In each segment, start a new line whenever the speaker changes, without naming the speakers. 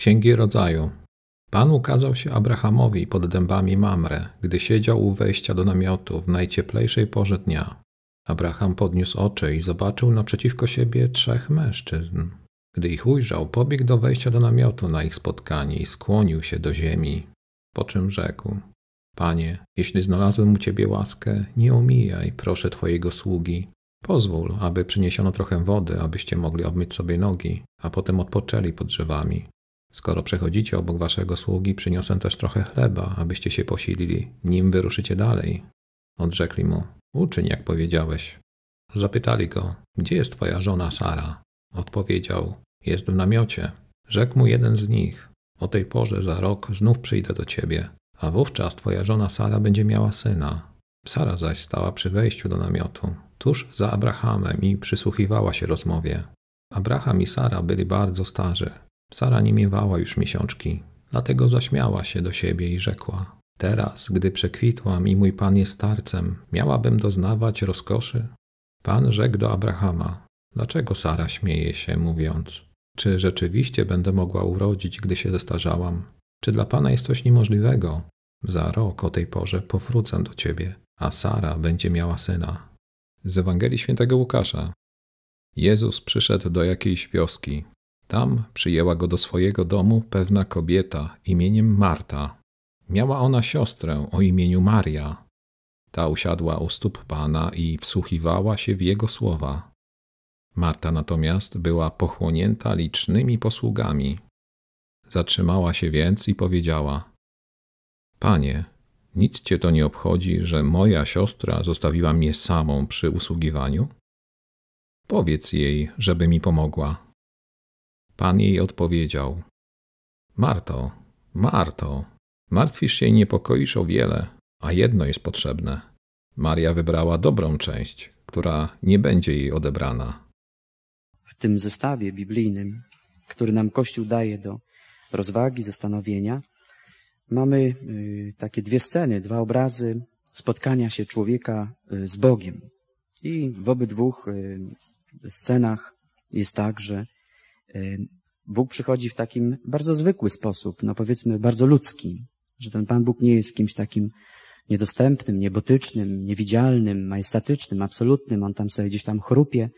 Księgi Rodzaju. Pan ukazał się Abrahamowi pod dębami Mamre, gdy siedział u wejścia do namiotu w najcieplejszej porze dnia. Abraham podniósł oczy i zobaczył naprzeciwko siebie trzech mężczyzn. Gdy ich ujrzał, pobiegł do wejścia do namiotu na ich spotkanie i skłonił się do ziemi, po czym rzekł: Panie, jeśli znalazłem u Ciebie łaskę, nie omijaj, proszę Twojego sługi. Pozwól, aby przyniesiono trochę wody, abyście mogli obmyć sobie nogi, a potem odpoczęli pod drzewami. Skoro przechodzicie obok Waszego sługi, przyniosę też trochę chleba, abyście się posilili, nim wyruszycie dalej. Odrzekli mu: Uczyń, jak powiedziałeś. Zapytali go: Gdzie jest Twoja żona Sara? Odpowiedział: Jest w namiocie. Rzekł mu jeden z nich: O tej porze za rok znów przyjdę do ciebie, a wówczas twoja żona Sara będzie miała syna. Sara zaś stała przy wejściu do namiotu, tuż za Abrahamem i przysłuchiwała się rozmowie. Abraham i Sara byli bardzo starzy. Sara nie miewała już miesiączki, dlatego zaśmiała się do siebie i rzekła: Teraz, gdy przekwitłam i mój pan jest starcem, miałabym doznawać rozkoszy? Pan rzekł do Abrahama: Dlaczego Sara śmieje się, mówiąc: Czy rzeczywiście będę mogła urodzić, gdy się zestarzałam? Czy dla Pana jest coś niemożliwego? Za rok o tej porze powrócę do Ciebie, a Sara będzie miała syna. Z Ewangelii Świętego Łukasza. Jezus przyszedł do jakiejś wioski. Tam przyjęła go do swojego domu pewna kobieta imieniem Marta. Miała ona siostrę o imieniu Maria. Ta usiadła u stóp Pana i wsłuchiwała się w jego słowa. Marta natomiast była pochłonięta licznymi posługami. Zatrzymała się więc i powiedziała: Panie, nic cię to nie obchodzi, że moja siostra zostawiła mnie samą przy usługiwaniu? Powiedz jej, żeby mi pomogła. Pan jej odpowiedział: Marto, Marto, martwisz się i niepokoisz o wiele, a jedno jest potrzebne. Maria wybrała dobrą część, która nie będzie jej odebrana
w tym zestawie biblijnym, który nam Kościół daje do rozwagi, zastanowienia, mamy y, takie dwie sceny, dwa obrazy spotkania się człowieka y, z Bogiem. I w obydwu y, scenach jest tak, że Bóg przychodzi w takim bardzo zwykły sposób, no powiedzmy bardzo ludzki, że ten Pan Bóg nie jest kimś takim niedostępnym, niebotycznym, niewidzialnym, majestatycznym, absolutnym. On tam sobie gdzieś tam chrupie,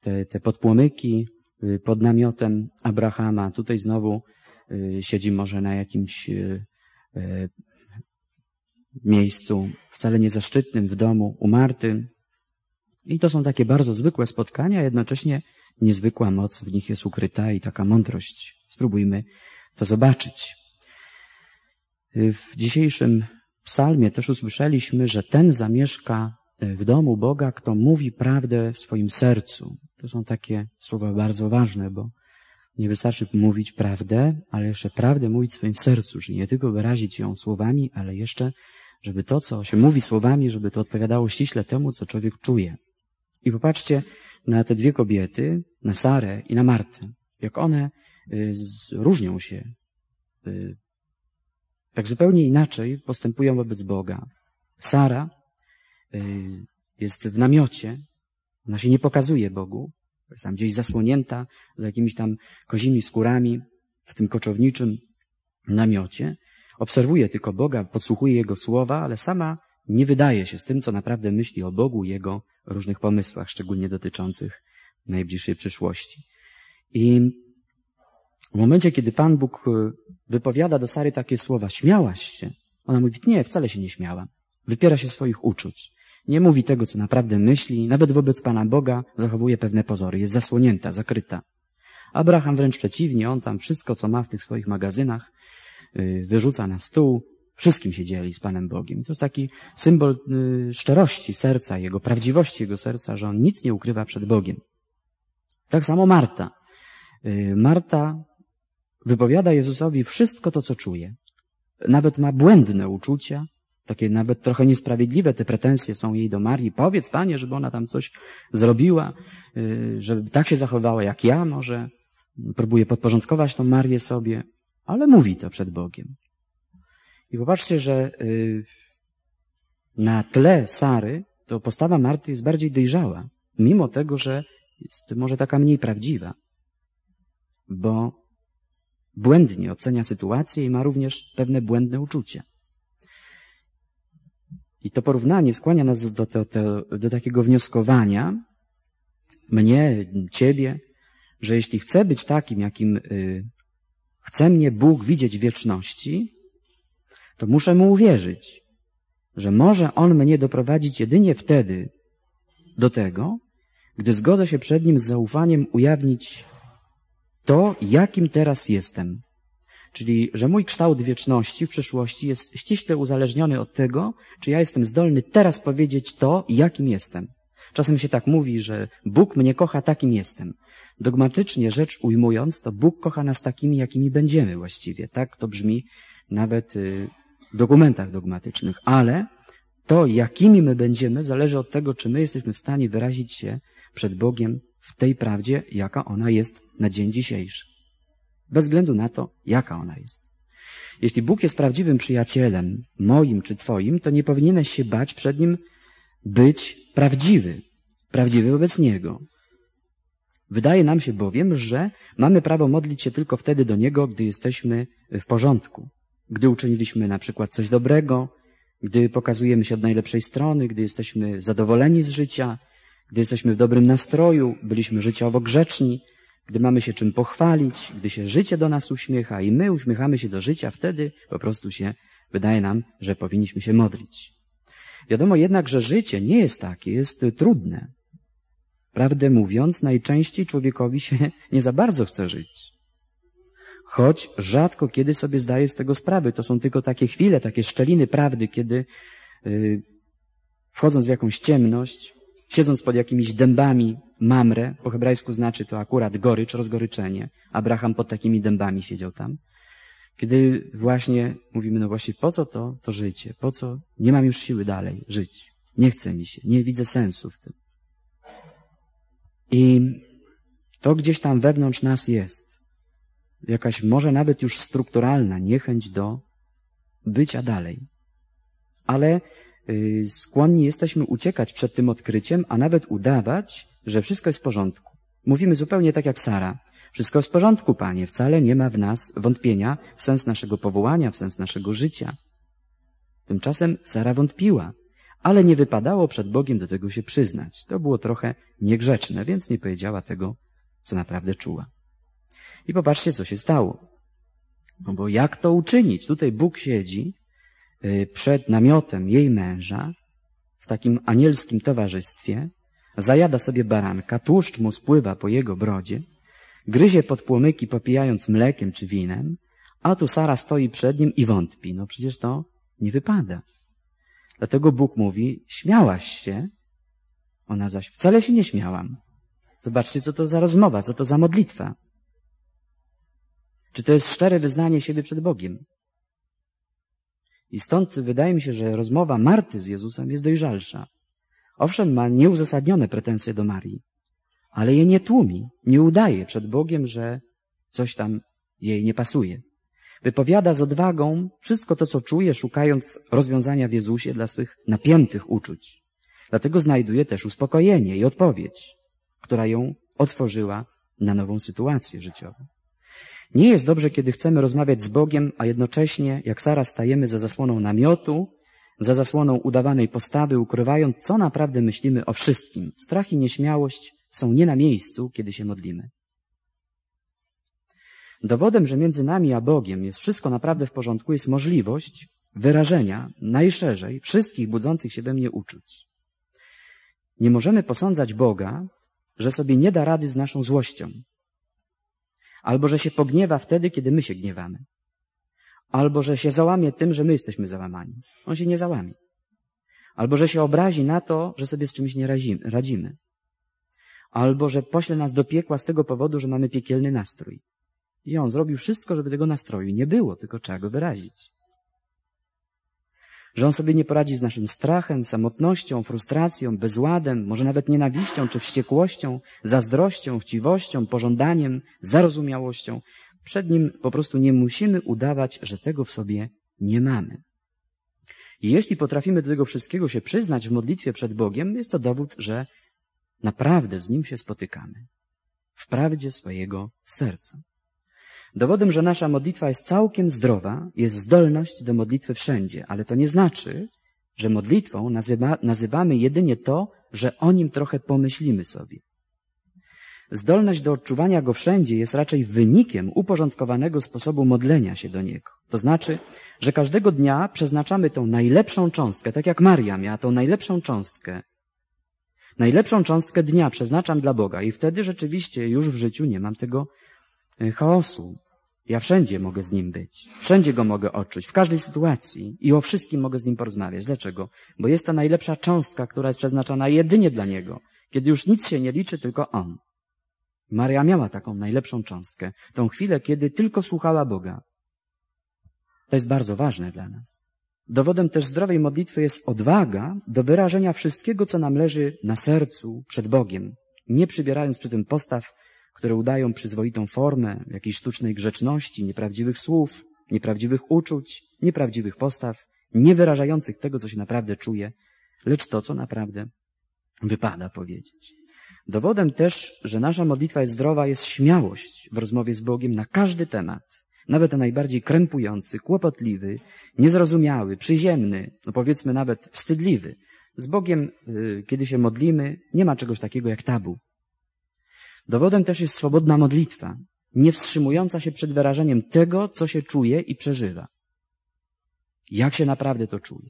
te, te podpłomyki y, pod namiotem Abrahama. Tutaj znowu y, siedzi może na jakimś y, miejscu wcale niezaszczytnym w domu u Marty. I to są takie bardzo zwykłe spotkania, jednocześnie niezwykła moc w nich jest ukryta i taka mądrość. Spróbujmy to zobaczyć. W dzisiejszym psalmie też usłyszeliśmy, że ten zamieszka w domu Boga, kto mówi prawdę w swoim sercu. To są takie słowa bardzo ważne, bo nie wystarczy mówić prawdę, ale jeszcze prawdę mówić w swoim sercu, czyli nie tylko wyrazić ją słowami, ale jeszcze, żeby to, co się mówi słowami, żeby to odpowiadało ściśle temu, co człowiek czuje. I popatrzcie na te dwie kobiety, na Sarę i na Martę, jak one y, różnią się, y, tak zupełnie inaczej postępują wobec Boga. Sara y, jest w namiocie, ona się nie pokazuje Bogu, jest tam gdzieś zasłonięta z jakimiś tam kozimi skórami w tym koczowniczym namiocie. Obserwuje tylko Boga, podsłuchuje Jego słowa, ale sama nie wydaje się z tym, co naprawdę myśli o Bogu, Jego różnych pomysłach, szczególnie dotyczących najbliższej przyszłości. I w momencie, kiedy Pan Bóg e, wypowiada do Sary takie słowa, śmiałaś się, ona mówi, nie, wcale się nie śmiała. Wypiera się swoich uczuć. Nie mówi tego, co naprawdę myśli, nawet wobec Pana Boga zachowuje pewne pozory, jest zasłonięta, zakryta. Abraham wręcz przeciwnie, on tam wszystko, co ma w tych swoich magazynach, y, wyrzuca na stół, wszystkim się dzieli z Panem Bogiem. To jest taki symbol y, szczerości serca, jego prawdziwości jego serca, że on nic nie ukrywa przed Bogiem. Tak samo Marta. Y, Marta wypowiada Jezusowi wszystko to, co czuje. Nawet ma błędne uczucia, takie nawet trochę niesprawiedliwe te pretensje są jej do Marii. Powiedz, Panie, żeby ona tam coś zrobiła, y, żeby tak się zachowała jak ja może. Próbuje podporządkować tą Marię sobie, ale mówi to przed Bogiem. I popatrzcie, że y, na tle Sary to postawa Marty jest bardziej dojrzała, mimo tego, że jest może taka mniej prawdziwa. Bo błędnie ocenia sytuację i ma również pewne błędne uczucia. I to porównanie skłania nas do, do, do, do takiego wnioskowania, mnie, ciebie, że jeśli chcę być takim, jakim y, chce mnie Bóg widzieć w wieczności, to muszę mu uwierzyć, że może on mnie doprowadzić jedynie wtedy do tego, gdy zgodzę się przed nim z zaufaniem ujawnić to, jakim teraz jestem. Czyli, że mój kształt wieczności w przyszłości jest ściśle uzależniony od tego, czy ja jestem zdolny teraz powiedzieć to, jakim jestem. Czasem się tak mówi, że Bóg mnie kocha takim jestem. Dogmatycznie rzecz ujmując, to Bóg kocha nas takimi, jakimi będziemy właściwie. Tak to brzmi nawet y, dokumentach dogmatycznych. Ale to, jakimi my będziemy, zależy od tego, czy my jesteśmy w stanie wyrazić się przed Bogiem w tej prawdzie, jaka ona jest na dzień dzisiejszy. Bez względu na to, jaka ona jest. Jeśli Bóg jest prawdziwym przyjacielem, moim czy Twoim, to nie powinieneś się bać przed Nim być prawdziwy, prawdziwy wobec Niego. Wydaje nam się bowiem, że mamy prawo modlić się tylko wtedy do Niego, gdy jesteśmy w porządku. Gdy uczyniliśmy na przykład coś dobrego, gdy pokazujemy się od najlepszej strony, gdy jesteśmy zadowoleni z życia, gdy jesteśmy w dobrym nastroju, byliśmy życiowo grzeczni, gdy mamy się czym pochwalić, gdy się życie do nas uśmiecha i my uśmiechamy się do życia, wtedy po prostu się wydaje nam, że powinniśmy się modlić. Wiadomo jednak, że życie nie jest takie, jest trudne. Prawdę mówiąc, najczęściej człowiekowi się nie za bardzo chce żyć. Choć rzadko kiedy sobie zdaje z tego sprawy. To są tylko takie chwile, takie szczeliny prawdy, kiedy yy, wchodząc w jakąś ciemność, siedząc pod jakimiś dębami mamre, po hebrajsku znaczy to akurat gorycz, rozgoryczenie. Abraham pod takimi dębami siedział tam. Kiedy właśnie mówimy, no właśnie, po co to, to życie? Po co? Nie mam już siły dalej żyć. Nie chce mi się, nie widzę sensu w tym. I to gdzieś tam wewnątrz nas jest. Jakaś może nawet już strukturalna niechęć do bycia dalej. Ale yy, skłonni jesteśmy uciekać przed tym odkryciem, a nawet udawać, że wszystko jest w porządku. Mówimy zupełnie tak jak Sara. Wszystko jest w porządku, Panie. Wcale nie ma w nas wątpienia w sens naszego powołania, w sens naszego życia. Tymczasem Sara wątpiła, ale nie wypadało przed Bogiem do tego się przyznać. To było trochę niegrzeczne, więc nie powiedziała tego, co naprawdę czuła. I popatrzcie, co się stało. No bo jak to uczynić? Tutaj Bóg siedzi y, przed namiotem jej męża w takim anielskim towarzystwie, zajada sobie baranka, tłuszcz mu spływa po jego brodzie, gryzie pod płomyki popijając mlekiem czy winem, a tu Sara stoi przed nim i wątpi. No przecież to nie wypada. Dlatego Bóg mówi, śmiałaś się, ona zaś wcale się nie śmiałam. Zobaczcie, co to za rozmowa, co to za modlitwa. Czy to jest szczere wyznanie siebie przed Bogiem? I stąd wydaje mi się, że rozmowa Marty z Jezusem jest dojrzalsza. Owszem, ma nieuzasadnione pretensje do Marii, ale je nie tłumi, nie udaje przed Bogiem, że coś tam jej nie pasuje. Wypowiada z odwagą wszystko to, co czuje, szukając rozwiązania w Jezusie dla swych napiętych uczuć. Dlatego znajduje też uspokojenie i odpowiedź, która ją otworzyła na nową sytuację życiową. Nie jest dobrze, kiedy chcemy rozmawiać z Bogiem, a jednocześnie, jak Sara, stajemy za zasłoną namiotu, za zasłoną udawanej postawy, ukrywając, co naprawdę myślimy o wszystkim. Strach i nieśmiałość są nie na miejscu, kiedy się modlimy. Dowodem, że między nami a Bogiem jest wszystko naprawdę w porządku, jest możliwość wyrażenia najszerzej wszystkich budzących się we mnie uczuć. Nie możemy posądzać Boga, że sobie nie da rady z naszą złością, albo że się pogniewa wtedy, kiedy my się gniewamy, albo że się załamie tym, że my jesteśmy załamani. On się nie załamie. Albo że się obrazi na to, że sobie z czymś nie radzimy. Albo że pośle nas do piekła z tego powodu, że mamy piekielny nastrój. I on zrobił wszystko, żeby tego nastroju nie było, tylko trzeba go wyrazić. Że on sobie nie poradzi z naszym strachem, samotnością, frustracją, bezładem, może nawet nienawiścią czy wściekłością, zazdrością, chciwością, pożądaniem, zarozumiałością. Przed nim po prostu nie musimy udawać, że tego w sobie nie mamy. Jeśli potrafimy do tego wszystkiego się przyznać w modlitwie przed Bogiem, jest to dowód, że naprawdę z Nim się spotykamy. W prawdzie swojego serca. Dowodem, że nasza modlitwa jest całkiem zdrowa, jest zdolność do modlitwy wszędzie, ale to nie znaczy, że modlitwą nazywa, nazywamy jedynie to, że o nim trochę pomyślimy sobie. Zdolność do odczuwania go wszędzie jest raczej wynikiem uporządkowanego sposobu modlenia się do niego. To znaczy, że każdego dnia przeznaczamy tą najlepszą cząstkę, tak jak Maria miała tą najlepszą cząstkę. Najlepszą cząstkę dnia przeznaczam dla Boga i wtedy rzeczywiście już w życiu nie mam tego chaosu. Ja wszędzie mogę z Nim być. Wszędzie Go mogę odczuć, w każdej sytuacji i o wszystkim mogę z Nim porozmawiać. Dlaczego? Bo jest to najlepsza cząstka, która jest przeznaczona jedynie dla Niego. Kiedy już nic się nie liczy, tylko On. Maria miała taką najlepszą cząstkę. Tą chwilę, kiedy tylko słuchała Boga. To jest bardzo ważne dla nas. Dowodem też zdrowej modlitwy jest odwaga do wyrażenia wszystkiego, co nam leży na sercu przed Bogiem, nie przybierając przy tym postaw, które udają przyzwoitą formę jakiejś sztucznej grzeczności, nieprawdziwych słów, nieprawdziwych uczuć, nieprawdziwych postaw, nie wyrażających tego, co się naprawdę czuje, lecz to, co naprawdę wypada powiedzieć. Dowodem też, że nasza modlitwa jest zdrowa, jest śmiałość w rozmowie z Bogiem na każdy temat nawet najbardziej krępujący, kłopotliwy, niezrozumiały, przyziemny, no powiedzmy nawet wstydliwy. Z Bogiem, y, kiedy się modlimy, nie ma czegoś takiego jak tabu. Dowodem też jest swobodna modlitwa, nie wstrzymująca się przed wyrażeniem tego, co się czuje i przeżywa. Jak się naprawdę to czuje.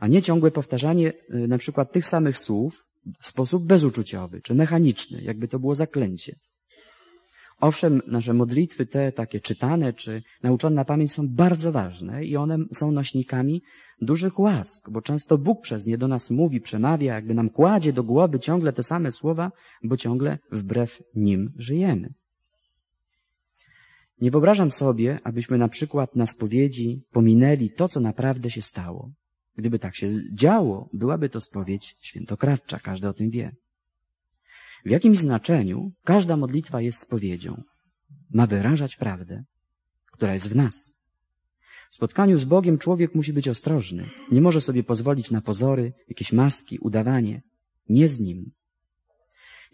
A nie ciągłe powtarzanie y, na przykład tych samych słów w sposób bezuczuciowy czy mechaniczny, jakby to było zaklęcie. Owszem, nasze modlitwy te takie czytane czy nauczone na pamięć są bardzo ważne i one są nośnikami dużych łask, bo często Bóg przez nie do nas mówi, przemawia, jakby nam kładzie do głowy ciągle te same słowa, bo ciągle wbrew nim żyjemy. Nie wyobrażam sobie, abyśmy na przykład na spowiedzi pominęli to, co naprawdę się stało. Gdyby tak się działo, byłaby to spowiedź świętokradcza, każdy o tym wie. W jakimś znaczeniu każda modlitwa jest spowiedzią. Ma wyrażać prawdę, która jest w nas. W spotkaniu z Bogiem człowiek musi być ostrożny. Nie może sobie pozwolić na pozory, jakieś maski, udawanie. Nie z nim.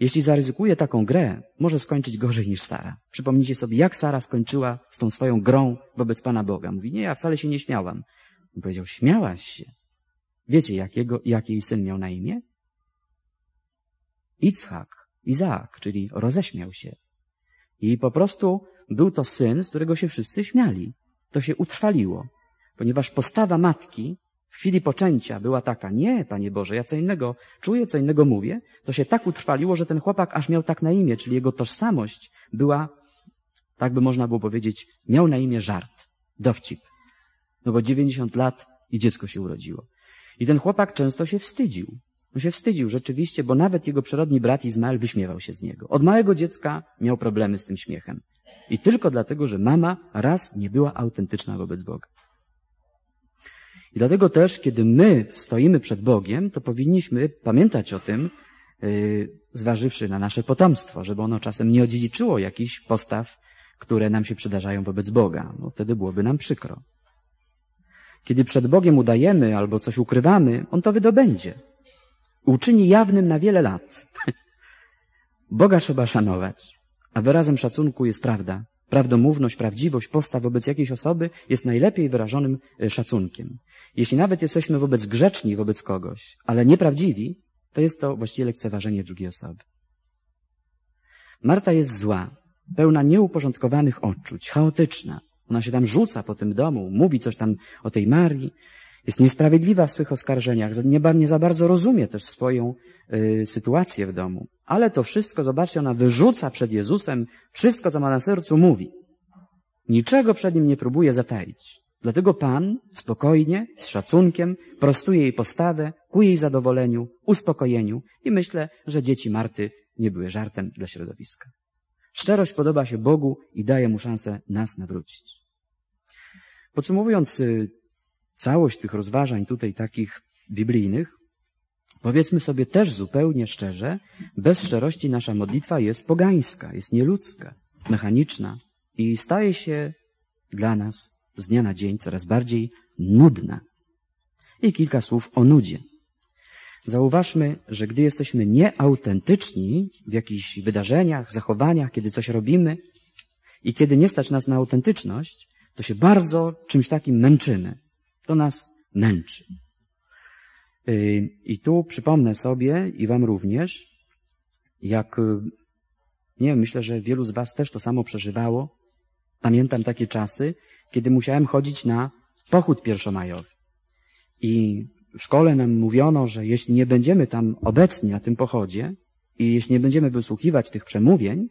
Jeśli zaryzykuje taką grę, może skończyć gorzej niż Sara. Przypomnijcie sobie, jak Sara skończyła z tą swoją grą wobec Pana Boga. Mówi, nie, ja wcale się nie śmiałam. On powiedział, śmiałaś się. Wiecie, jakiego, jaki jej syn miał na imię? Itzhak. Izaak, czyli roześmiał się. I po prostu był to syn, z którego się wszyscy śmiali. To się utrwaliło, ponieważ postawa matki w chwili poczęcia była taka, nie, Panie Boże, ja co innego czuję, co innego mówię, to się tak utrwaliło, że ten chłopak aż miał tak na imię, czyli jego tożsamość była, tak by można było powiedzieć, miał na imię żart, dowcip. No bo 90 lat i dziecko się urodziło. I ten chłopak często się wstydził. On się wstydził rzeczywiście, bo nawet jego przyrodni brat Izmael wyśmiewał się z niego. Od małego dziecka miał problemy z tym śmiechem. I tylko dlatego, że mama raz nie była autentyczna wobec Boga. I dlatego też, kiedy my stoimy przed Bogiem, to powinniśmy pamiętać o tym, yy, zważywszy na nasze potomstwo, żeby ono czasem nie odziedziczyło jakichś postaw, które nam się przydarzają wobec Boga. No, wtedy byłoby nam przykro. Kiedy przed Bogiem udajemy albo coś ukrywamy, On to wydobędzie uczyni jawnym na wiele lat. Boga trzeba szanować, a wyrazem szacunku jest prawda. Prawdomówność, prawdziwość, postaw wobec jakiejś osoby jest najlepiej wyrażonym e, szacunkiem. Jeśli nawet jesteśmy wobec grzeczni wobec kogoś, ale nieprawdziwi, to jest to właściwie lekceważenie drugiej osoby. Marta jest zła, pełna nieuporządkowanych odczuć, chaotyczna. Ona się tam rzuca po tym domu, mówi coś tam o tej Marii, jest niesprawiedliwa w swych oskarżeniach, nie, nie za bardzo rozumie też swoją y, sytuację w domu. Ale to wszystko, zobaczcie, ona wyrzuca przed Jezusem wszystko, co ma na sercu, mówi. Niczego przed nim nie próbuje zataić. Dlatego Pan spokojnie, z szacunkiem, prostuje jej postawę ku jej zadowoleniu, uspokojeniu i myślę, że dzieci Marty nie były żartem dla środowiska. Szczerość podoba się Bogu i daje mu szansę nas nawrócić. Podsumowując y, całość tych rozważań tutaj takich biblijnych, powiedzmy sobie też zupełnie szczerze, bez szczerości nasza modlitwa jest pogańska, jest nieludzka, mechaniczna i staje się dla nas z dnia na dzień coraz bardziej nudna. I kilka słów o nudzie. Zauważmy, że gdy jesteśmy nieautentyczni w jakichś wydarzeniach, zachowaniach, kiedy coś robimy, I kiedy nie stać nas na autentyczność, to się bardzo czymś takim męczymy. To nas męczy. Y, I tu przypomnę sobie i Wam również, jak, y, nie wiem, myślę, że wielu z Was też to samo przeżywało. Pamiętam takie czasy, kiedy musiałem chodzić na pochód pierwszomajowy. I w szkole nam mówiono, że jeśli nie będziemy tam obecni na tym pochodzie i jeśli nie będziemy wysłuchiwać tych przemówień,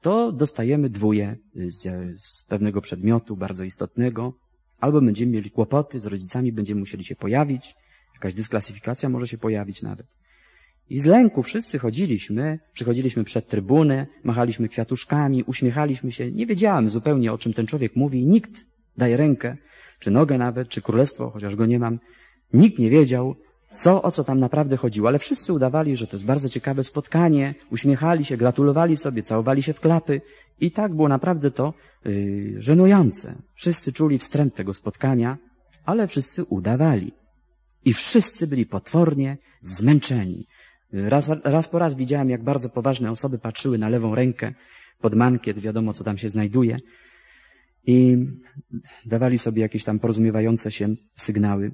to dostajemy dwóje z, z pewnego przedmiotu bardzo istotnego, albo będziemy mieli kłopoty z rodzicami, będziemy musieli się pojawić, jakaś dysklasyfikacja może się pojawić nawet. I z lęku wszyscy chodziliśmy, przychodziliśmy przed trybunę, machaliśmy kwiatuszkami, uśmiechaliśmy się. Nie wiedziałem zupełnie, o czym ten człowiek mówi. Nikt daje rękę, czy nogę nawet, czy królestwo, chociaż go nie mam. Nikt nie wiedział, co, o co tam naprawdę chodziło, ale wszyscy udawali, że to jest bardzo ciekawe spotkanie, uśmiechali się, gratulowali sobie, całowali się w klapy i tak było naprawdę to yy, żenujące. Wszyscy czuli wstręt tego spotkania, ale wszyscy udawali. I wszyscy byli potwornie zmęczeni. Raz, raz po raz widziałem, jak bardzo poważne osoby patrzyły na lewą rękę pod mankiet, wiadomo, co tam się znajduje, i dawali sobie jakieś tam porozumiewające się sygnały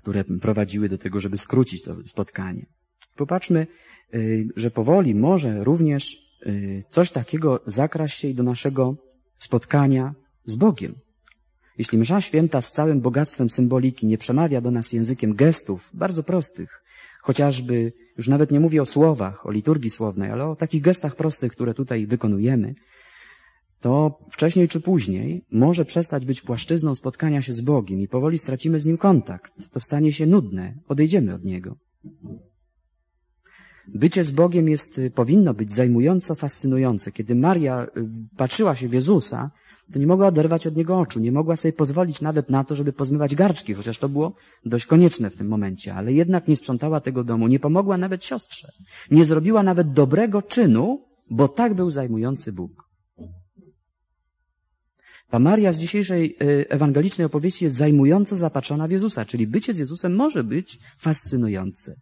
które prowadziły do tego, żeby skrócić to spotkanie. Popatrzmy, y, że powoli może również y, coś takiego zakraść się i do naszego spotkania z Bogiem. Jeśli msza święta z całym bogactwem symboliki nie przemawia do nas językiem gestów, bardzo prostych, chociażby, już nawet nie mówię o słowach, o liturgii słownej, ale o takich gestach prostych, które tutaj wykonujemy, to wcześniej czy później może przestać być płaszczyzną spotkania się z Bogiem i powoli stracimy z Nim kontakt. To stanie się nudne, odejdziemy od Niego. Bycie z Bogiem jest, powinno być zajmująco fascynujące. Kiedy Maria y, patrzyła się w Jezusa, to nie mogła oderwać od Niego oczu, nie mogła sobie pozwolić nawet na to, żeby pozmywać garczki, chociaż to było dość konieczne w tym momencie, ale jednak nie sprzątała tego domu, nie pomogła nawet siostrze, nie zrobiła nawet dobrego czynu, bo tak był zajmujący Bóg. Ta Maria z dzisiejszej e, ewangelicznej opowieści jest zajmująco zapatrzona w Jezusa, czyli bycie z Jezusem może być fascynujące.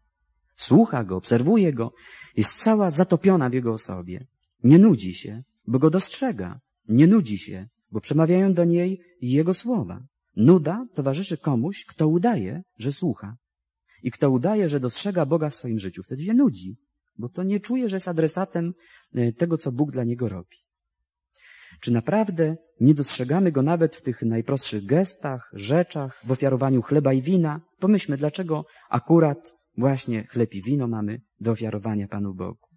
Słucha go, obserwuje go, jest cała zatopiona w jego osobie. Nie nudzi się, bo go dostrzega. Nie nudzi się, bo przemawiają do niej jego słowa. Nuda towarzyszy komuś, kto udaje, że słucha. I kto udaje, że dostrzega Boga w swoim życiu. Wtedy się nudzi, bo to nie czuje, że jest adresatem e, tego, co Bóg dla niego robi. Czy naprawdę nie dostrzegamy go nawet w tych najprostszych gestach, rzeczach, w ofiarowaniu chleba i wina? Pomyślmy, dlaczego akurat właśnie chleb i wino mamy do ofiarowania Panu Bogu.